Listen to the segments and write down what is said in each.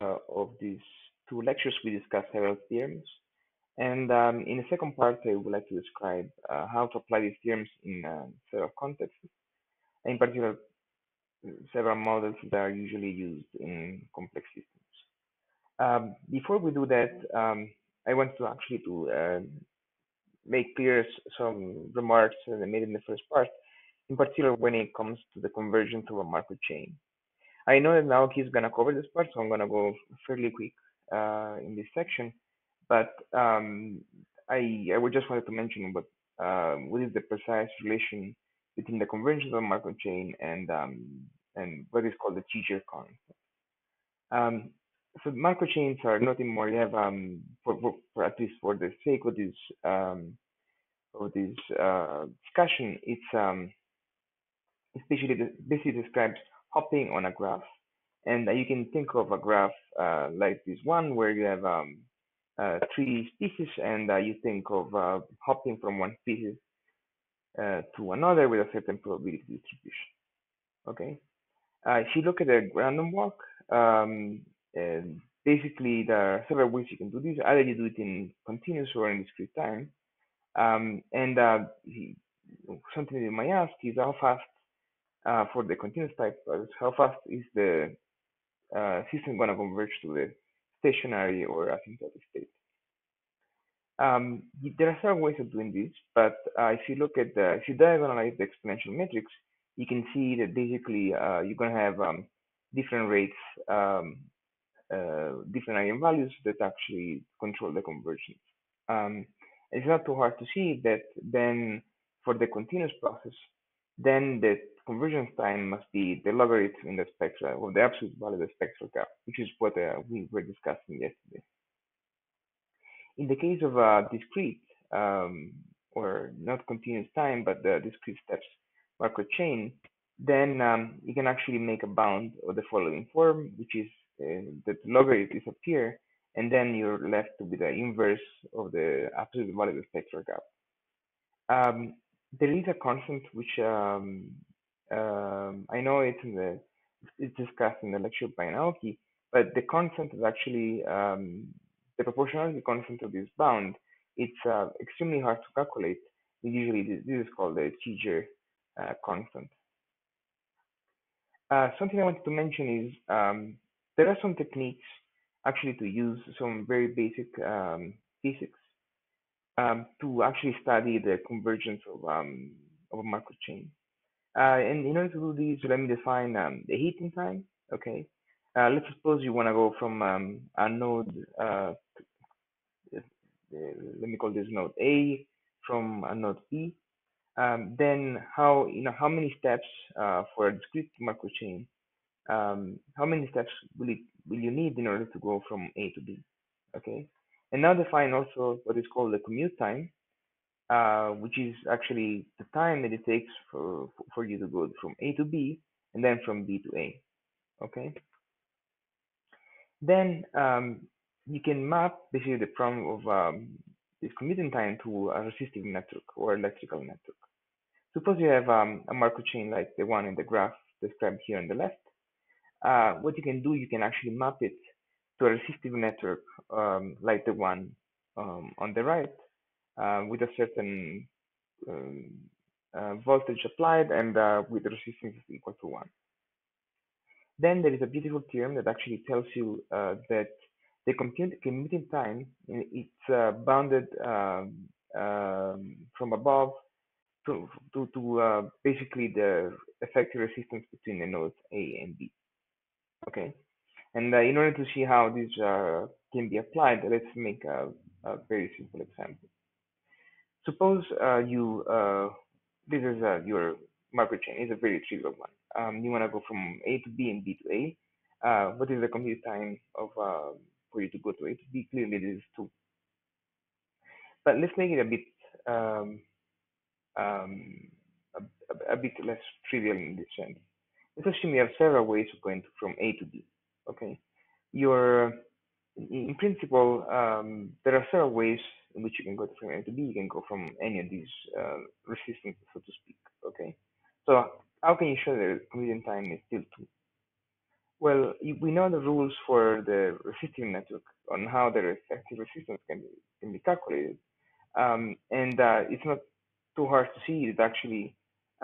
uh, of these two lectures, we discuss several theorems. And um, in the second part, I would like to describe uh, how to apply these theorems in uh, several contexts, in particular, several models that are usually used in complex systems. Um, before we do that, um, I want to actually to uh, make clear some remarks that I made in the first part, in particular when it comes to the convergence of a Markov chain. I know that now he's going to cover this part, so I'm going to go fairly quick uh, in this section. But um, I, I would just wanted to mention what, uh, what is the precise relation between the convergence of Markov chain and, um, and what is called the Cheeger constant. Um, so Markov chains are nothing more. You have, um, for, for, for, at least for the sake of this um, of this uh, discussion, it's um, especially basically describes hopping on a graph, and uh, you can think of a graph uh, like this one where you have um, uh, three species, and uh, you think of uh, hopping from one species to another with a certain probability distribution. Okay. if you look at a random walk, um, basically, there are several ways you can do this. Either you do it in continuous or in discrete time. Um, and uh, something you might ask is how fast, uh, for the continuous type process, how fast is the uh, system going to converge to the stationary or asymptotic state? Um, there are several ways of doing this, but uh, if you look at the, if you diagonalize the exponential matrix, you can see that basically uh, you're going to have um, different rates um, uh, different eigenvalues that actually control the convergence. Um, it's not too hard to see that then for the continuous process, then the convergence time must be the logarithm in the spectra or the absolute value of the spectral gap, which is what uh, we were discussing yesterday. In the case of a discrete um, or not continuous time, but the discrete steps Markov chain, then um, you can actually make a bound of the following form, which is uh, the logarithm disappear, and then you're left with the inverse of the absolute value of the spectral gap. Um, there is a constant which um, um, I know it's in the it's discussed in the lecture by Naoki, but the constant is actually um, the proportionality constant of this bound. It's uh, extremely hard to calculate. Usually, this, is called the Cheeger uh, constant. Uh, something I wanted to mention is um, there are some techniques actually to use some very basic um, physics um, to actually study the convergence of, um, of a Markov chain. Uh, and in order to do this, let me define um, the hitting time. Okay, uh, let's suppose you want to go from um, a node, uh, let me call this node A, from a node B. Um, then how you know how many steps uh, for a discrete Markov chain um, how many steps will it will you need in order to go from A to B? Okay, and now define also what is called the commute time, uh, which is actually the time that it takes for for you to go from A to B and then from B to A. Okay. Then um, you can map basically the problem of um, this commuting time to a resistive network or electrical network. Suppose you have um, a Markov chain like the one in the graph described here on the left uh, what you can do, you can actually map it to a resistive network um, like the one um, on the right uh, with a certain um, uh, voltage applied and uh, with the resistance equal to 1. Then there is a beautiful theorem that actually tells you uh, that the commuting time it's uh, bounded um, um, from above to, to, to basically the effective resistance between the nodes A and B. Okay, and uh, in order to see how this uh, can be applied, let's make a, a very simple example. Suppose uh, you, uh, this is uh, your Markov chain, it's a very trivial one. Um, you want to go from A to B and B to A. Uh, what is the commute time of for you to go to A to B? Clearly, this is 2. But let's make it a bit um, um, a, a, bit less trivial in this sense. Let's assume you have several ways of going from A to B. Okay, your in principle, um, there are several ways in which you can go from A to B. You can go from any of these uh, resistances, so to speak. Okay, so how can you show that commuting time is still two? Well, we know the rules for the resistive network on how the effective resistance can be, can be calculated. Um, and uh, it's not too hard to see that actually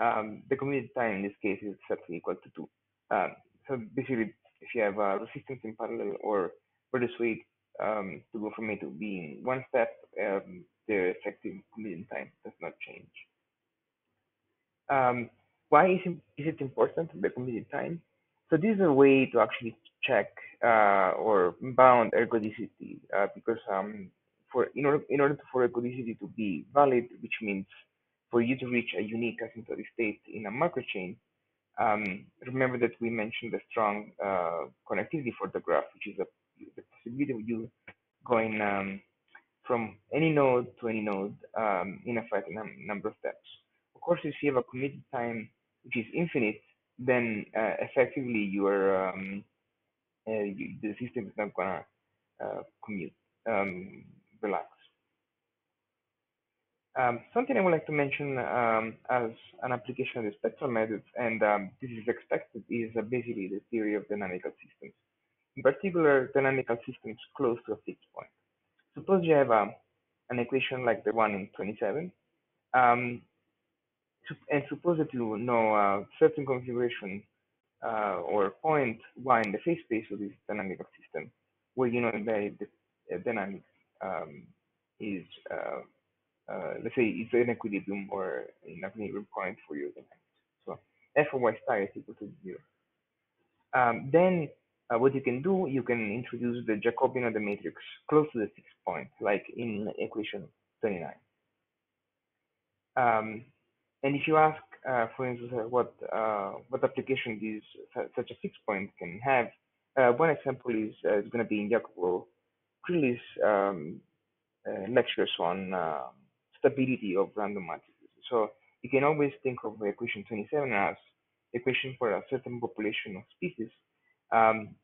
um, the committed time in this case is exactly equal to 2. Um, so basically, if you have a resistance in parallel or reduce weight um, to go from A to B in one step, um, the effective committed time does not change. Um, why is it, is it important, the committed time? So this is a way to actually check uh, or bound ergodicity uh, because um, for in order in order for ergodicity to be valid, which means for you to reach a unique asymptotic state in a Markov chain, um, remember that we mentioned the strong uh, connectivity for the graph, which is a, the possibility of you going um, from any node to any node um, in a finite number of steps. Of course, if you have a committed time which is infinite, then uh, effectively um, uh, you, the system is not gonna uh, commute um, relax. Um, something I would like to mention um, as an application of the spectral methods, and um, this is expected, is uh, basically the theory of dynamical systems. In particular, dynamical systems close to a fixed point. Suppose you have um, an equation like the one in 27, um, and suppose that you know a certain configuration uh, or point y in the phase space of this dynamical system, where you know that the dynamics um, is, uh, uh, let's say, it's an equilibrium or an equilibrium point for your dynamics. So f of y star is equal to zero. Um, then uh, what you can do, you can introduce the Jacobian of the matrix close to the fixed point, like in equation 29. Um, and if you ask, uh, for instance, uh, what uh, what application this such a fixed point can have, uh, one example is, uh, is going to be in Jacopo Grilli's um, lectures on stability of random matrices. So you can always think of equation 27 as equation for a certain population of species um,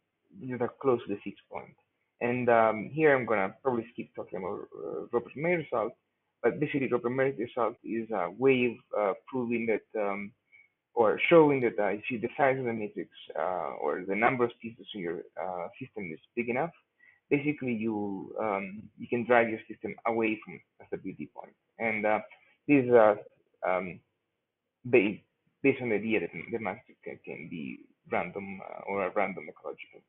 that are close to the fixed point. And um, here I'm gonna probably skip talking about uh, Robert May result, but basically Robert May result is a way of uh, proving that um, or showing that uh, if you the size of the matrix uh, or the number of pieces in your uh, system is big enough, basically you um, you can drive your system away from a stability point. And this is based, based on the idea that the matrix can be random or a random ecological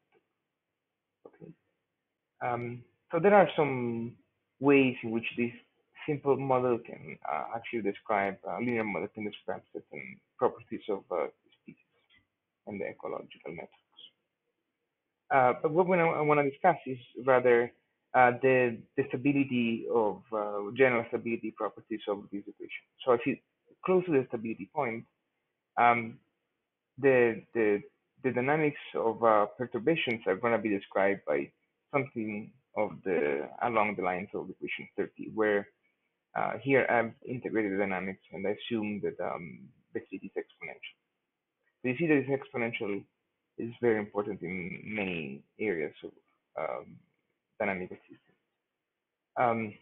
Okay. Um, so there are some ways in which this simple model can uh, actually describe, uh, linear model can describe certain properties of uh, species and the ecological networks. Uh, but what I want to discuss is rather uh, the, the stability of uh, general stability properties of this equation. So if you close to the stability point, um, the, the the dynamics of uh, perturbations are going to be described by something of the along the lines of equation 30, where uh, here I've integrated the dynamics and I assume that um, basically is exponential. So you see that this exponential is very important in many areas of um, dynamical systems. Um,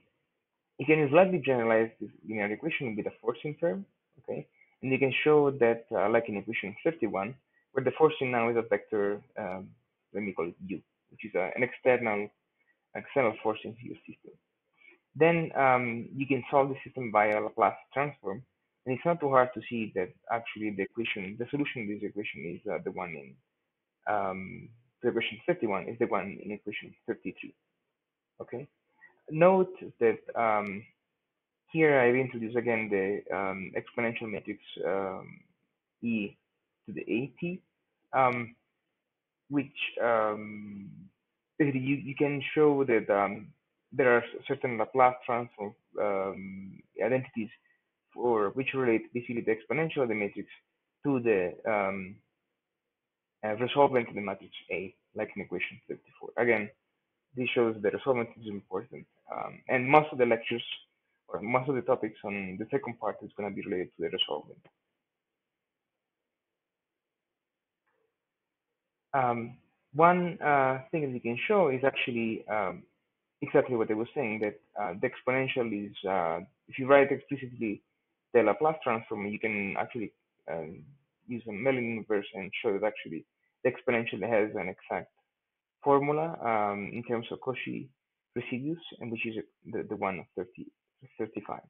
you can slightly generalize this linear equation with a forcing term, okay? And you can show that, uh, like in equation 51, where the forcing now is a vector, um, let me call it U, which is a, an external external forcing to your system. Then um, you can solve the system via Laplace transform, and it's not too hard to see that actually the equation, the solution to this equation is uh, the one in um, the equation 51 is the one in equation 33. Okay. Note that um, here I've introduced again the um, exponential matrix um, E to the AT, um, which um, you, you can show that um, there are certain Laplace transform identities for which relate basically the exponential of the matrix to the um, uh, resolvent of the matrix A, like in equation 54. Again, this shows that the resolvent is important. Um, and most of the lectures or most of the topics on the second part is going to be related to the resolvent. Um, one uh, thing that you can show is actually um, exactly what I was saying, that uh, the exponential is, uh, if you write explicitly the Laplace transform, you can actually um, use a Mellin inverse and show that actually the exponential has an exact formula um, in terms of Cauchy residues, and which is the, the one of 30, 35.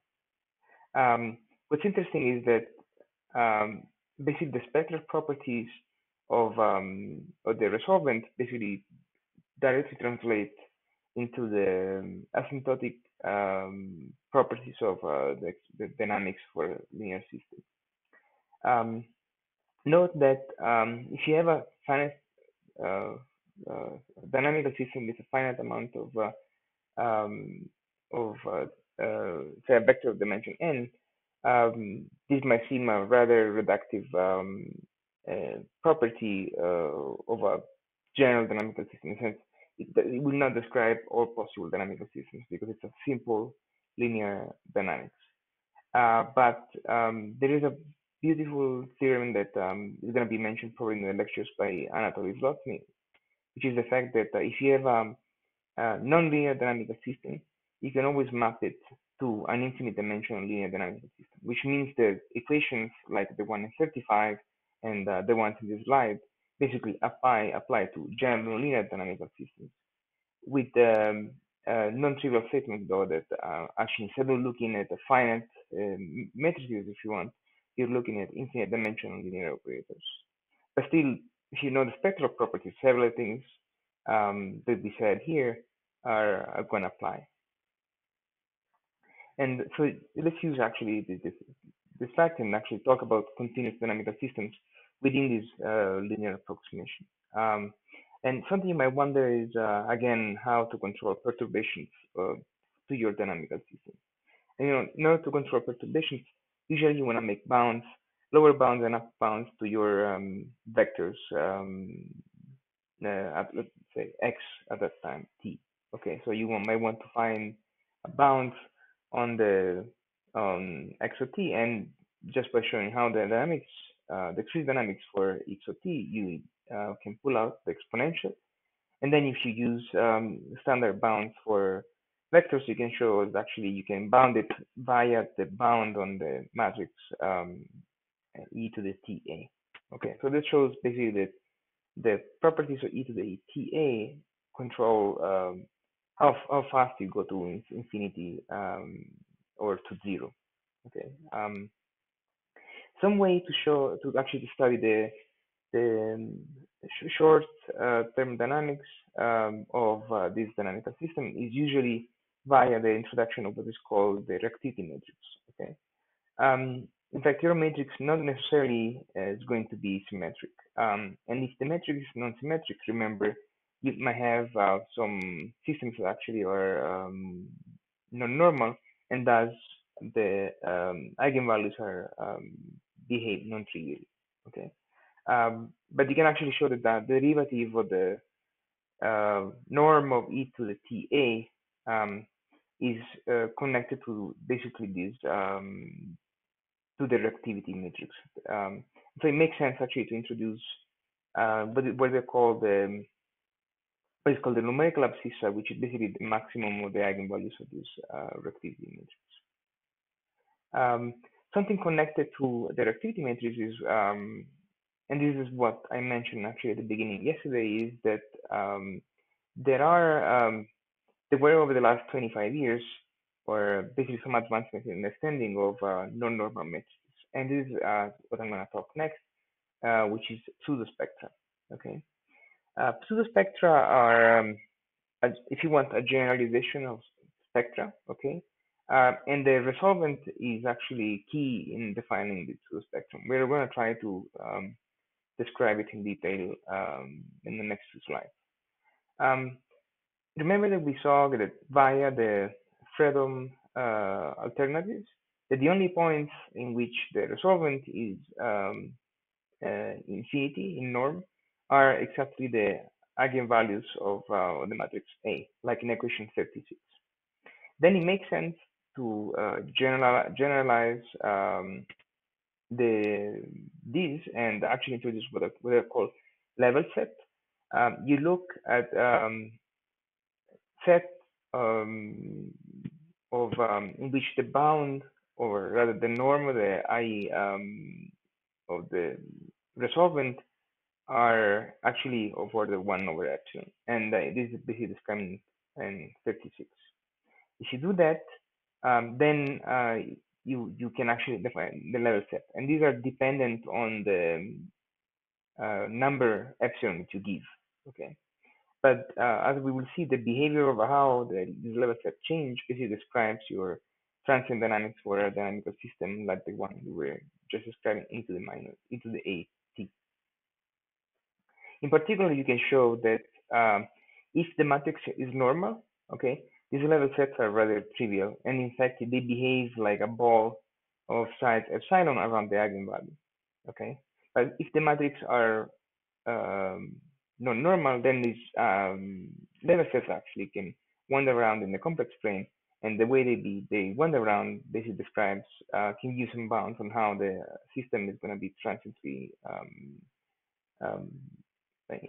Um, what's interesting is that um, basically the spectral properties of, um, of the resolvent basically directly translate into the asymptotic um, properties of uh, the, the, dynamics for linear systems. Um, note that um, if you have a finite uh, uh, dynamical system with a finite amount of uh, um, of uh, say a vector of dimension n, um, this might seem a rather reductive um, property of a general dynamical system sense it, it will not describe all possible dynamical systems because it's a simple linear dynamics. Uh, but um, there is a beautiful theorem that um, is going to be mentioned probably in the lectures by Anatoly Zlotnik, which is the fact that uh, if you have um, a non-linear dynamical system, you can always map it to an infinite dimensional linear dynamical system, which means that equations like the one in 35 and uh, the ones in this slide basically apply apply to general linear dynamical systems with um, uh, non-trivial statement though that uh, actually instead of looking at a finite uh, matrices if you want you're looking at infinite dimensional linear operators. But still if you know the spectral properties several things um, that we said here are, are going to apply and so let's use actually this, this, fact and actually talk about continuous dynamical systems within this uh, linear approximation. Um, and something you might wonder is, uh, again, how to control perturbations uh, to your dynamical system. And, you know, in order to control perturbations, usually you want to make bounds, lower bounds and upper bounds to your um, vectors um, uh, at, let's say, x at that time, t. Okay, so you might want to find a bound on the on x of t, and just by showing how the dynamics uh, the discrete dynamics for XOT, you uh, can pull out the exponential. And then if you use um, standard bounds for vectors, you can show that actually you can bound it via the bound on the matrix um, e to the ta. Okay, so this shows basically that the properties of e to the ta control um, how, how fast you go to infinity um, or to zero. Okay, um, some way to show to actually study the the um, short uh, term dynamics um, of uh, this dynamical system is usually via the introduction of what is called the reactivity matrix. Okay. Um, in fact, your matrix not necessarily uh, is going to be symmetric. Um, and if the matrix is non-symmetric, remember, you might have uh, some systems that actually are um, non-normal, and thus the um, eigenvalues are um, behave non-trivially. Okay, um, but you can actually show that the derivative of the uh, norm of e to the ta um, is uh, connected to basically this um, to the reactivity matrix. So it makes sense actually to introduce uh, what, what they call the what is called the numerical abscissa, which is basically the maximum of the eigenvalues of these uh, reactivity matrix. Um, something connected to the reactivity matrix is, um, and this is what I mentioned actually at the beginning yesterday, is that um, there are, um, there were over the last 25 years, or basically some advancements in understanding of uh, non-normal matrices. And this is uh, what I'm going to talk next, uh, which is pseudospectra. Okay, uh, pseudospectra are, um, if you want, a generalization of spectra. Okay, uh, and the resolvent is actually key in defining the pseudo spectrum. We're going to try to um, describe it in detail um, in the next two slides. Um, remember that we saw that via the Fredholm uh, alternatives, that the only points in which the resolvent is um, uh, infinity in norm are exactly the eigenvalues of uh, the matrix A, like in equation 36. Then it makes sense to uh, general, generalize um, the these and actually introduce what are, what are called level set. Um, you look at um, set um, of um, in which the bound or rather the norm of the i um, of the resolvent are actually of order 1 over epsilon. And uh, this is basically described in 36. If you do that, um, then uh, you you can actually define the level set. And these are dependent on the uh, number epsilon that you give. Okay. But uh, as we will see, the behavior of how the, these level set change basically describes your transient dynamics for a dynamical system like the one we were just describing into the minus into the AT. In particular, you can show that um, if the matrix is normal, okay, these level sets are rather trivial, and in fact, they behave like a ball of size epsilon around the eigenvalue, okay? But if the matrix are um, non-normal, then these um, level sets actually can wander around in the complex plane, and the way they be they wander around basically describes uh, can use some bounds on how the system is going to be transiently um, um,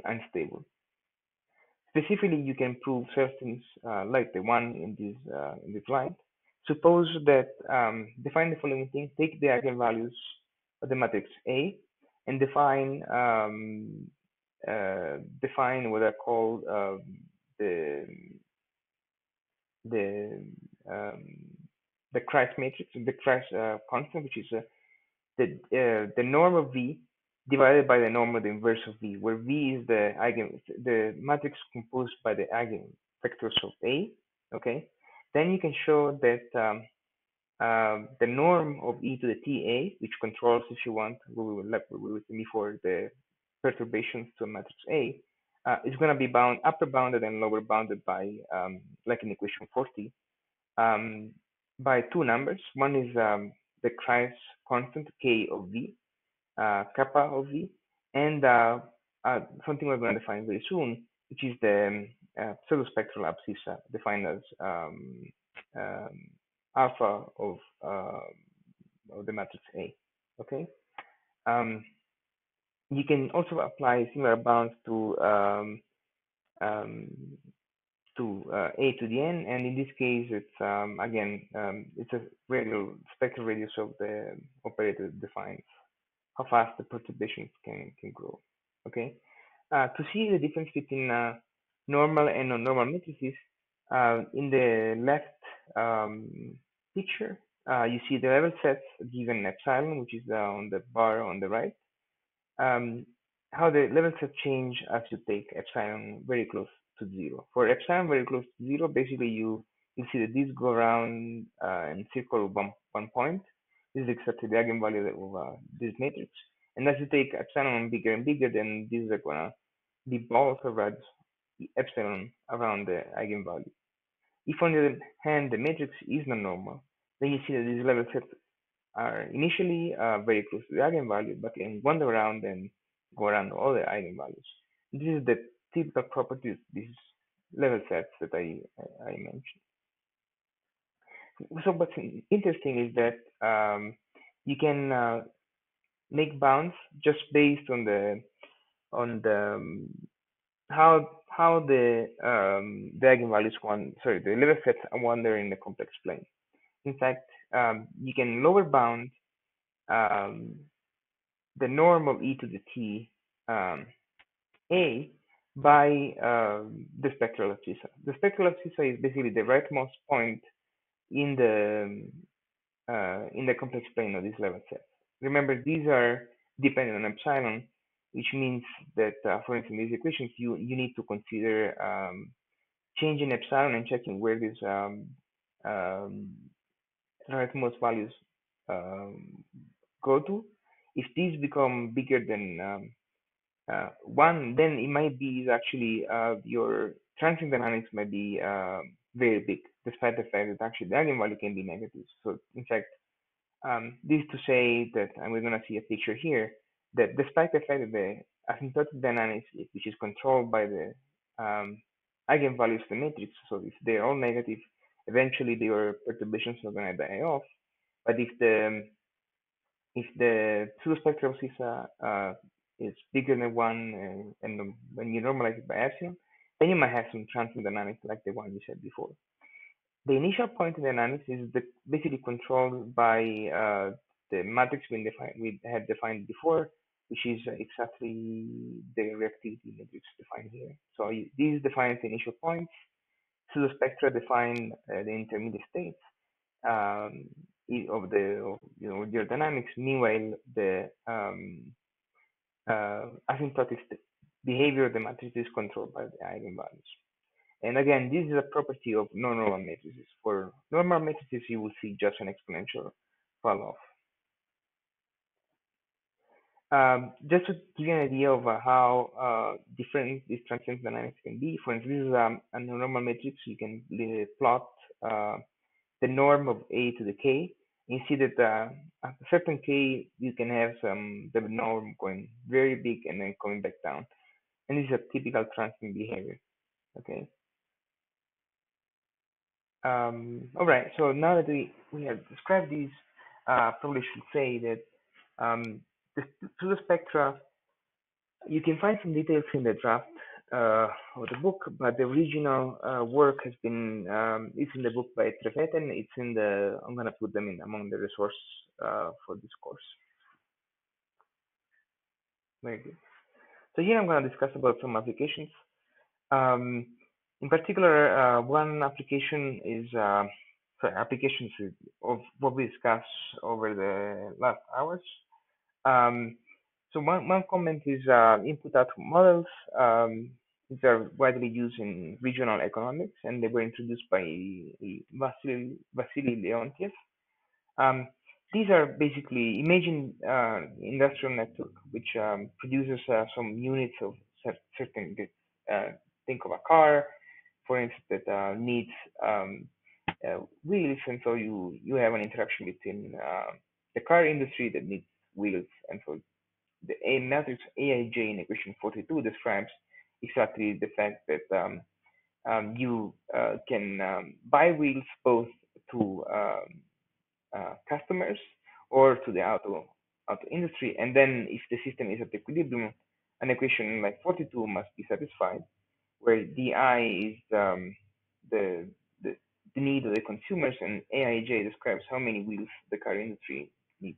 unstable. Specifically, you can prove certain uh, like the one in this uh, in this slide. Suppose that um, define the following thing: take the eigenvalues of the matrix A and define um, uh, define what I call uh, the the um, the Kreiss matrix, the Kreiss uh, constant, which is uh, the uh, the norm of V divided by the norm of the inverse of V, where V is the eigen the matrix composed by the eigenvectors of A. Okay, then you can show that um, uh, the norm of e to the ta, which controls, if you want, we will like we will before the perturbations to a matrix A, uh, is going to be bound upper bounded and lower bounded by um, like in equation 40 um, by two numbers. One is um, the Kreiss constant k of v, uh, kappa of v, and uh, uh something we're going to define very soon, which is the um, uh, pseudospectral abscissa defined as um, um, alpha of, of the matrix A. Okay. Um, you can also apply similar bounds to um, to uh, a to the n, and in this case, it's um, again um, it's a radial spectral radius of the operator defines how fast the perturbations can can grow. Okay, uh, to see the difference between uh, normal and non-normal matrices, uh, in the left um, picture, uh, you see the level sets given epsilon, which is uh, on the bar on the right, um, how the levels have changed as you take epsilon very close to zero. For epsilon very close to zero, basically you you see that these go around uh, and circle one, one point. This is exactly the eigenvalue of uh, this matrix. And as you take epsilon bigger and bigger, then these are gonna be of rods epsilon around the eigenvalue. If on the other hand the matrix is not normal, then you see that these level sets are initially uh, very close to the eigenvalue, but can wander around and go around all the eigenvalues. This is the typical properties, these level sets that I, I mentioned. So what's interesting is that um, you can uh, make bounds just based on the on the um, how how the um, the eigenvalues one sorry the level sets wander in the complex plane. In fact, um, you can lower bound um, the norm of e to the t um, a by um, the spectral abscissa. The spectral abscissa is basically the rightmost point in the uh, in the complex plane of this level set. Remember, these are dependent on epsilon, which means that, uh, for instance, in these equations, you you need to consider um, changing epsilon and checking where these um, um, most values um, go to. If these become bigger than um, uh, one, then it might be actually uh, your transient dynamics might be uh, very big, despite the fact that actually the eigenvalue can be negative. So in fact, um, this is to say that, and we're going to see a picture here, that despite the fact that the asymptotic dynamics, which is controlled by the um, eigenvalues of the matrix, so if they're all negative, eventually your perturbations are going to die off. But if the if the pseudospectral abscissa uh, is bigger than one, and, and when you normalize it by epsilon, then you might have some transient dynamics like the one you said before. The initial point in the dynamics is the, basically controlled by uh, the matrix we, defined, we had defined before, which is exactly the reactivity matrix defined here. So this defines the initial points. Pseudospectra define uh, the intermediate states um, of the you know your dynamics. Meanwhile, the um, uh, asymptotic behavior of the matrix is controlled by the eigenvalues. And again, this is a property of non-normal matrices. For normal matrices, you will see just an exponential fall off. Um, just to give you an idea of uh, how uh, different these transient dynamics can be, for instance, this is um, a normal matrix. You can plot uh, the norm of a to the k. You see that uh, at a certain k, you can have some the norm going very big and then coming back down. And this is a typical transient behavior. Okay. Um, all right. So now that we, we have described these, uh, probably should say that um, the, the spectra, you can find some details in the draft uh, of the book, but the original uh, work has been um, it's in the book by Trefethen. It's in the I'm gonna put them in among the resource uh, for this course. Very good. So here I'm gonna discuss about some applications. Um, in particular, uh, one application is uh, sorry, applications of what we discussed over the last hours. Um, so one, one comment is uh, input-output models. Um, these are widely used in regional economics, and they were introduced by Vasily, Vasily Leontief. Um, these are basically imagine uh, industrial network, which um, produces uh, some units of certain. Uh, think of a car, that uh, needs um, uh, wheels, and so you you have an interaction between uh, the car industry that needs wheels, and so the A matrix Aij in equation 42 describes exactly the fact that um, um, you uh, can um, buy wheels both to um, uh, customers or to the auto auto industry, and then if the system is at equilibrium, an equation like 42 must be satisfied, where di is um, the, the the need of the consumers, and aij describes how many wheels the car industry needs.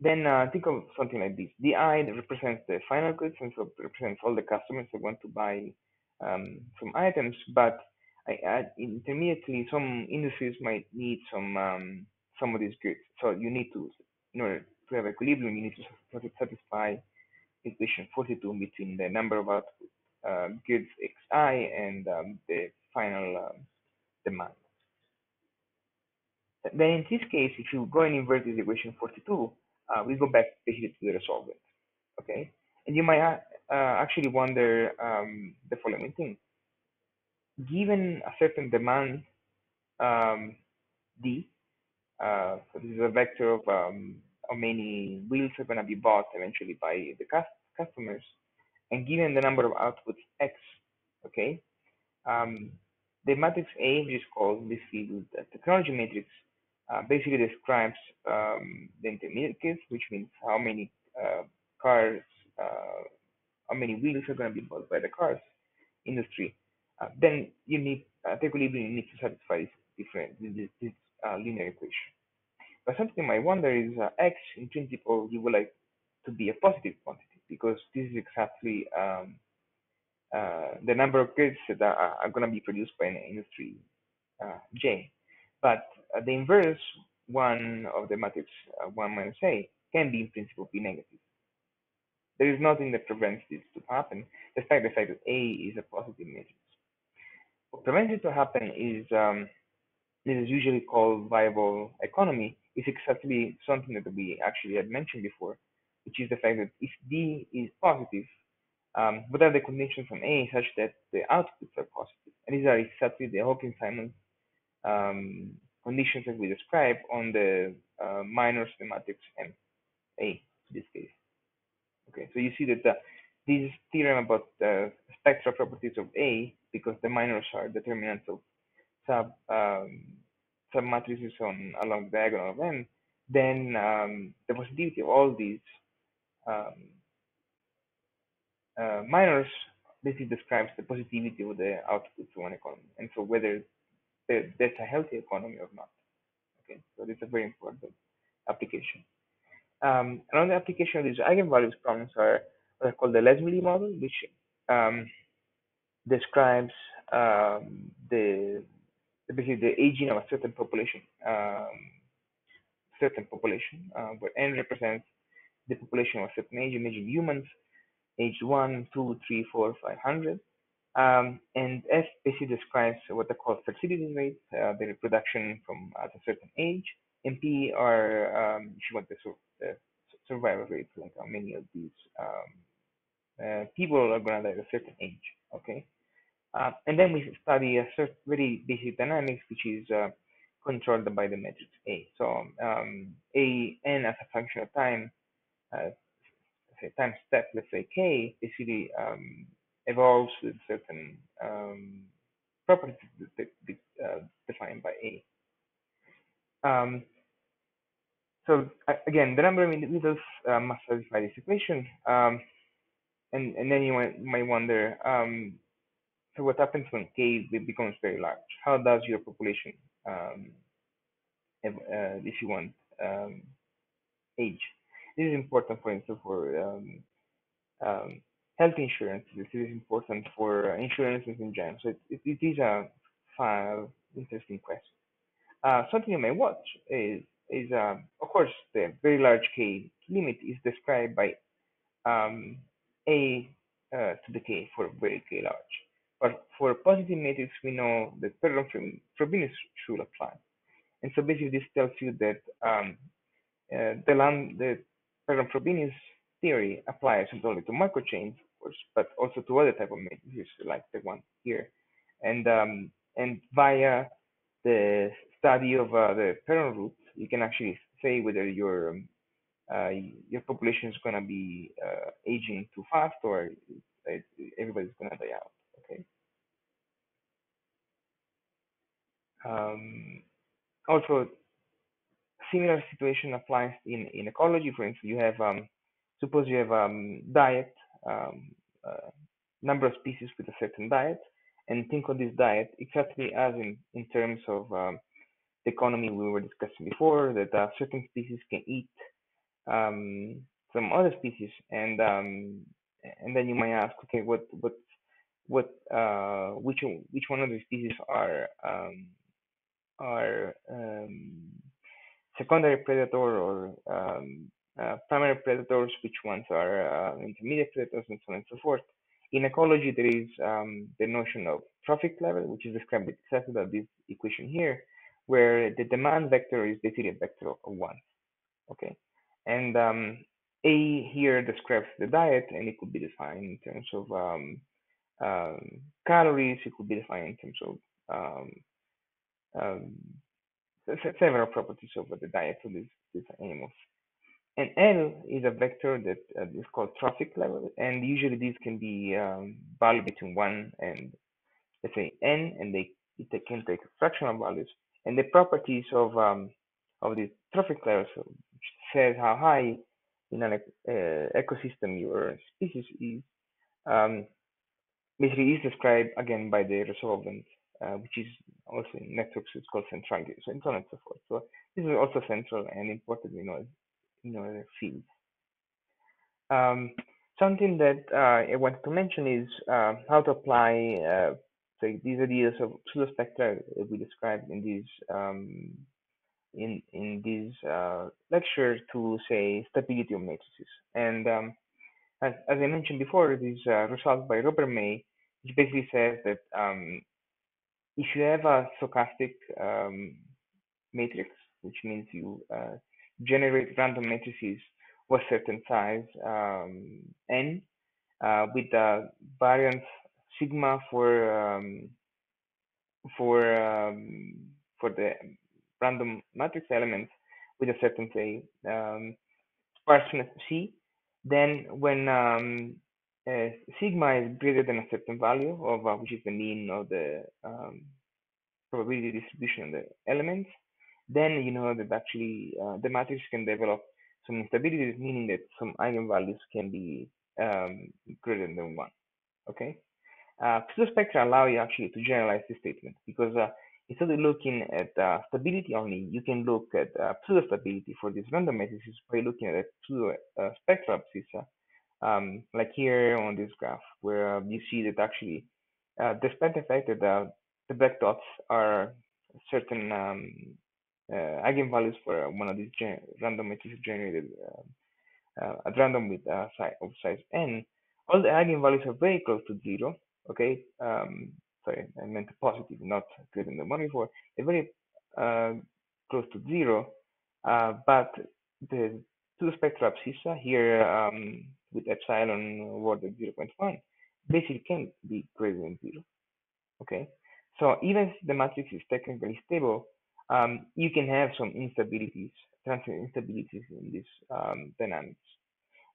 Then uh, think of something like this. The I represents the final goods and so represents all the customers that want to buy um, some items. But I add intermediately, some industries might need some um, some of these goods. So you need to, in order to have equilibrium, you need to satisfy equation 42 between the number of output uh, goods xi and um, the final um, demand. Then in this case, if you go and invert this equation 42, uh, we go back basically to the resolvent. Okay, and you might uh, actually wonder um, the following thing: given a certain demand um, d, uh, so this is a vector of um, how many wheels are going to be bought eventually by the customers, and given the number of outputs x, okay, um, the matrix A, which is called this field the technology matrix, uh, basically describes um, the intermediate case, which means how many uh, cars, uh, how many wheels are going to be bought by the cars industry. Uh, then you need uh, equilibrium you need to satisfy this different this, this uh, linear equation. But something you might wonder is x in principle you would like to be a positive quantity because this is exactly um, the number of goods that are, are going to be produced by an industry J. But uh, the inverse one of the matrix uh, 1 minus a can be in principle be negative. There is nothing that prevents this to happen, despite the fact that a is a positive matrix. What prevents it to happen is um, this is usually called viable economy. Is exactly something that we actually had mentioned before, which is the fact that if D is positive, um, what are the conditions on A such that the outputs are positive? And these are exactly the Hawkins-Simon um, conditions that we describe on the uh, minor matrix M, A in this case. Okay, so you see that the, this theorem about the spectral properties of A, because the minors are determinants of sub um, submatrices on along the diagonal of M, then um, the positivity of all these um, uh, minors basically describes the positivity of the output of an economy. And so whether that's a healthy economy or not. Okay, so this is a very important application. Um, another application of these eigenvalues problems are what are called the Leslie model, which um, describes um, the basically the aging of a certain population, um, certain population, uh, where n represents the population of a certain age, imagine humans, age 1, 2, 3, 4, 500. Um, and basically describes what they call fertility rate, uh, the reproduction from at a certain age. And P are, um, if you want the, the survival rate, like how many of these um, uh, people are to die at a certain age. Okay. Uh, and then we study a certain very basic dynamics, which is uh, controlled by the matrix A. So um, A n as a function of time, uh, say time step, let's say k, basically um, evolves with certain um, properties uh, defined by A. Um, so again, the number of individuals uh, must satisfy this equation. Um, and, and then you might, wonder, um, so what happens when k becomes very large? How does your population, um, uh, if you want, age? This is important, for instance, for um, um, health insurance. This is important for insurances in general. So it, it, it is a fun, interesting question. Uh, something you may watch is, is uh, of course, the very large K limit is described by um, A uh, to the K for very K large. But for positive matrix, we know that Perron-Frobenius should apply. And so basically this tells you that um, uh, the, the Perron-Frobenius theory applies not only to Markov chains, of course, but also to other type of matrices like the one here. And um, and via the study of uh, the Perron root, you can actually say whether your um, uh, your population is going to be uh, aging too fast or everybody's going to die out. Okay. Um, also, similar situation applies in, in ecology. For instance, you have um, suppose you have um, diet, um, uh, number of species with a certain diet, and think of this diet exactly as in, in terms of um, the economy we were discussing before, that uh, certain species can eat um, some other species, and um, and then you might ask, okay, what what what uh, which which one of the species are are um, secondary predator or um, uh, primary predators, which ones are uh, intermediate predators, and so on and so forth. In ecology, there is um, the notion of trophic level, which is described exactly by this equation here, where the demand vector is the period vector of one. Okay, and um, A here describes the diet, and it could be defined in terms of um, um, calories. It could be defined in terms of um, um, several properties of the diet of these, these animals. And L is a vector that uh, is called trophic level, and usually these can be um, valued between one and let's say n, and they, they can take fractional values. And the properties of um, of the trophic level, so which says how high in an uh, ecosystem your species is, um, basically is described again by the resolvent, uh, which is also in networks, it's called centrality, so and so on and so forth. So this is also central and important, you know, you know fields. Um, something that uh, I wanted to mention is uh, how to apply uh, these ideas of pseudo spectra that we described in this um, in in this uh, lecture to say stability of matrices. And um, as, as I mentioned before, this uh, result by Robert May, which basically says that um, if you have a stochastic um, matrix, which means you uh, generate random matrices of a certain size um, n uh, with the variance sigma for um, for um, for the random matrix elements with a certain say um, sparseness c then when um, uh, sigma is greater than a certain value of uh, which is the mean of the um, probability distribution of the elements then you know that actually uh, the matrix can develop some instability, meaning that some eigenvalues can be um, greater than one. Okay. Uh, pseudospectra allow you actually to generalize this statement because uh, instead of looking at uh, stability only, you can look at pseudo stability for these random matrices by looking at pseudo spectral abscissa, um, like here on this graph, where uh, you see that actually, uh, despite the fact that uh, the black dots are certain um, uh, eigenvalues for one of these random matrices generated uh, at random with uh, size of size n, all the eigenvalues are very close to zero. Okay, um, sorry, I meant positive, not greater than the money for. They're very uh, close to zero, uh, but the two spectra abscissa here um, with epsilon ordered 0.1 basically can be greater than zero. Okay, so even if the matrix is technically stable, um, you can have some instabilities, transient instabilities in this um, dynamics.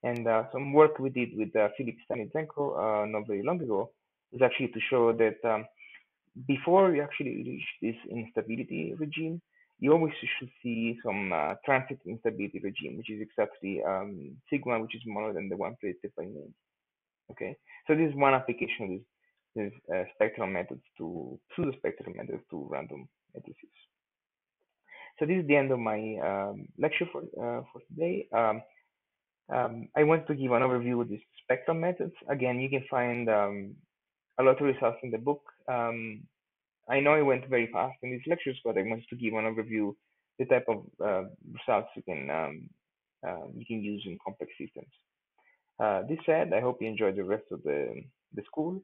And uh, some work we did with uh, Philip uh, not very long ago is actually to show that um, before you actually reach this instability regime, you always should see some uh, transient instability regime, which is exactly um, sigma, which is smaller than the one predicted by May. Okay, so this is one application of this, this uh, spectral methods to pseudo spectral methods to random matrices. So this is the end of my um, lecture for uh, for today. Um, um, I want to give an overview of these spectral methods. Again, you can find um, a lot of results in the book. Um, I know I went very fast in these lectures, but I wanted to give an overview the type of uh, results you can um, uh, you can use in complex systems. Uh, this said, I hope you enjoyed the rest of the the school.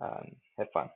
have fun.